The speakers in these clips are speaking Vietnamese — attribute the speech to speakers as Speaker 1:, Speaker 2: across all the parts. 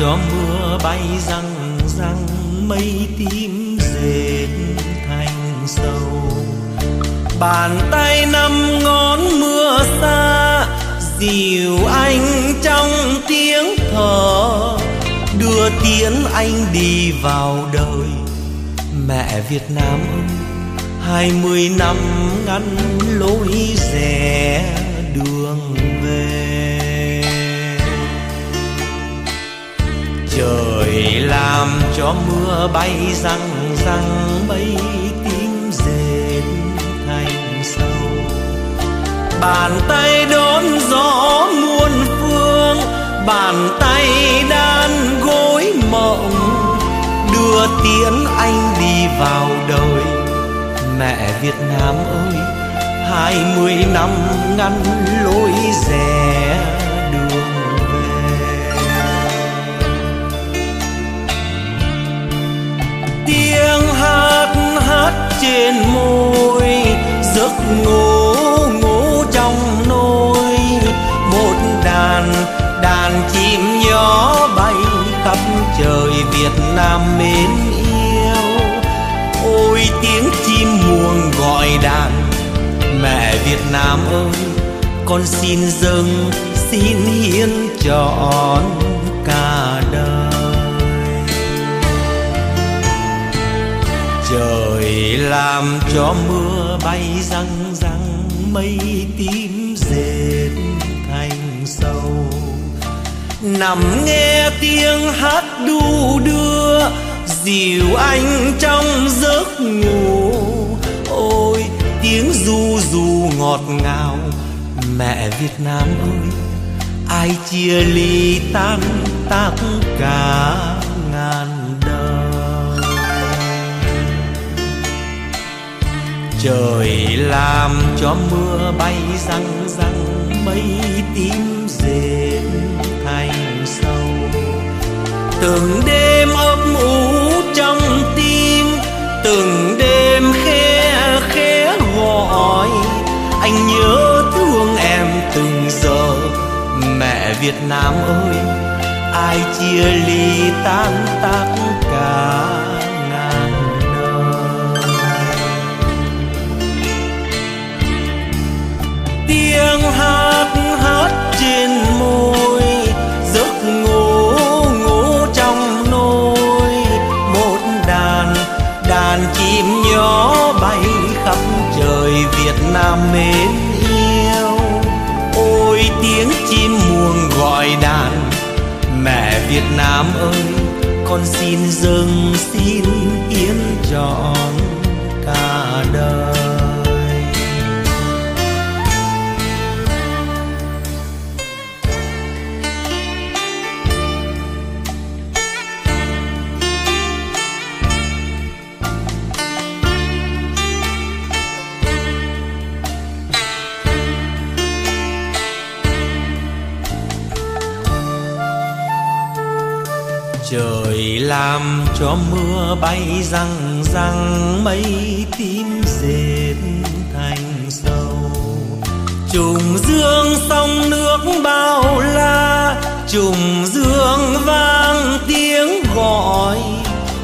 Speaker 1: cho mưa bay răng răng, mây tím dệt thành sầu. Bàn tay năm ngón mưa xa, dìu anh trong tiếng thở. Đưa tiến anh đi vào đời, mẹ Việt Nam ơi, hai mươi năm ngăn lối rẽ đường về. Làm cho mưa bay răng răng mây tím dệt thành sâu bàn tay đón gió muôn phương, bàn tay đan gối mộng. Đưa tiễn anh đi vào đời, mẹ Việt Nam ơi, hai mươi năm ngăn lối rẽ Việt Nam mến yêu. Ôi, tiếng chim muông gọi đàn. Mẹ Việt Nam ơi, con xin dâng, xin hiến trọn cả đời. Trời làm cho mưa bay răng răng, mây tím dệt thành sâu. Nằm nghe tiếng hát đu đưa dìu anh trong giấc ngủ. Ôi, tiếng du du ngọt ngào, mẹ Việt Nam ơi, ai chia ly tan tác cả ngàn đời? Trời làm cho mưa bay răng răng mây tím dệt thành sâu từng đêm ấp ủ trong tim, từng đêm khe khẽ gọi. Anh nhớ thương em từng giờ, mẹ Việt Nam ơi, ai chia ly tan tác cả đàn chim nhỏ bay khắp trời Việt Nam mến yêu ôi, tiếng chim muông gọi đàn. Mẹ Việt Nam ơi, con xin dâng xin yên trọn cả đời. Trời làm cho mưa bay răng răng mây tím dệt thành sâu. Trùng dương sông nước bao la, trùng dương vang tiếng gọi.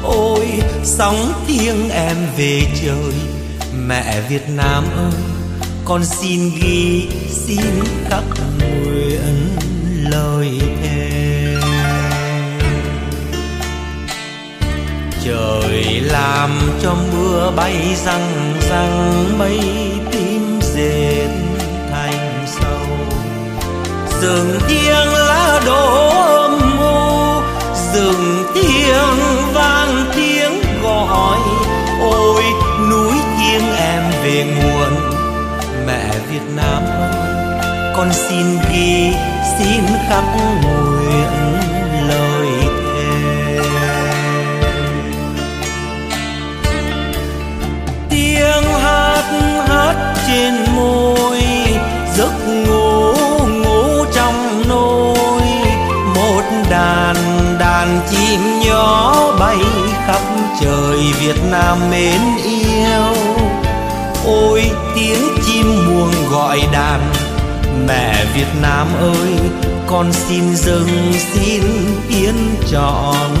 Speaker 1: Ôi, sóng thiêng em về trời, mẹ Việt Nam ơi, con xin ghi, xin khắc cho mưa bay răng răng, mây tím dệt thành sầu. Rừng thiêng lá đổ âm u, rừng thiêng vang tiếng gọi. Ôi, núi thiêng em về nguồn, mẹ Việt Nam ơi, con xin ghi, xin khắc nguyện Việt Nam mến yêu. Ôi, tiếng chim muông gọi đàn. Mẹ Việt Nam ơi, con xin dâng xin hiến trọn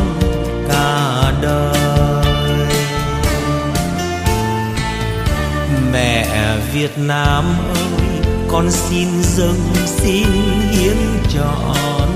Speaker 1: cả đời. Mẹ Việt Nam ơi, con xin dâng xin hiến trọn